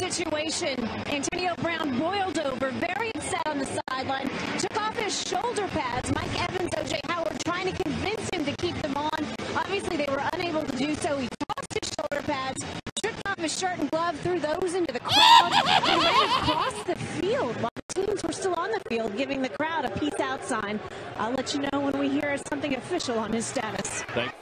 situation. Antonio Brown boiled over, very upset on the sideline, took off his shoulder pads. Mike Evans, OJ Howard trying to convince him to keep them on. Obviously, they were unable to do so. He tossed his shoulder pads, stripped off his shirt and glove, threw those into the crowd, and ran across the field while the teams were still on the field, giving the crowd a peace out sign. I'll let you know when we hear something official on his status. Thanks.